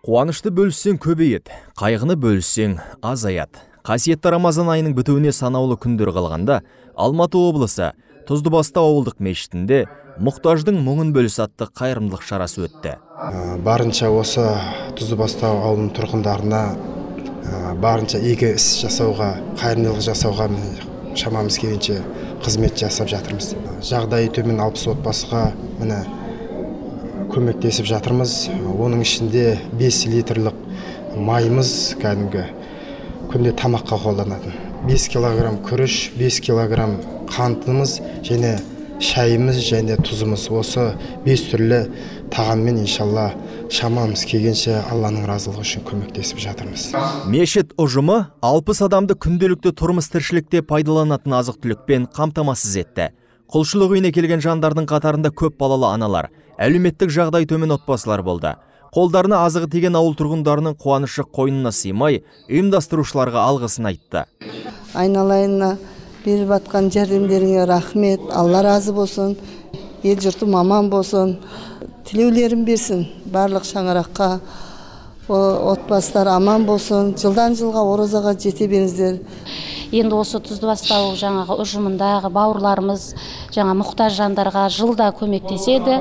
қуанышты бөліссең көбейеді қайғыны бөліссең азаяды қасиетті рамазан айының бітуіне санаулы күндер қалғанда алматы облысы тұздыбастау ауылдық мешітінде мұқтаждың мұңын бөліс атты қайырымдылық шарасы өтті. Барынша осы тұздыбастау ауылының тұрғындарына барынша игі іс жасауға қайырымдылық жасауға шамамыз келгенше қызмет жасап жатырмыз. Жағдайы төмен алпыс отбасыға міне көмектесіп жатырмыз. Оның ішінде 5 литрлік майымыз кәдімгі күнде тамаққа қолданатын. 5 килограмм күріш 5 килограмм қантымыз және шайымыз және тұзымыз. Осы бес түрлі тағаммен иншалла шамамыз келгенше алланың разылығы үшін көмектесіп жатырмыз. Мешіт ұжымы 60 адамды күнделікті тұрмыс тіршілікте пайдаланатын азық түлікпен қамтамасыз етті. Құлшылық үйіне келген жандардың қатарында көп балалы аналар әлеуметтік жағдай төмен отбасылар болды. Қолдарына азығы тиген ауыл тұрғындарының қуанышы қойнына сыймай ұйымдастырушыларға алғысын айтты. Айналайынына беріп жатқан жәрдемдеріңе рахмет алла разы болсын ел жұртым аман болсын. Тілеулерін берсін барлық шаңыраққа отбасылар аман болсын. Жылдан жылға оразаға жете беріңіздер. Енді осы тұздыбастау жаңағы ұжымындағы бауырларымыз жаңа мұқтаж жандарға жылда көмектеседі.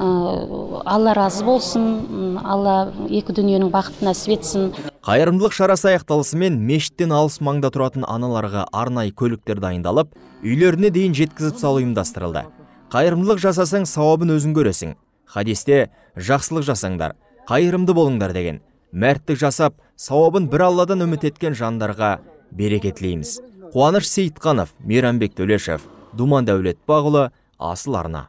Алла разы болсын алла екі дүниенің бақытын нәсіп етсін қайырымдылық шарасы аяқталысымен мешіттен алыс маңда тұратын аналарға арнайы көліктер дайындалып үйлеріне дейін жеткізіп салу ұйымдастырылды. Қайырымдылық жасасаң сауабын өзің көресің. Хадисте жақсылық жасаңдар қайырымды болыңдар деген мәрттік жасап сауабын бір алладан үміт еткен жандарға береке тілейміз қуаныш сейітқанов мейрамбек төлешов думан дәулетбақұлы асыл арна.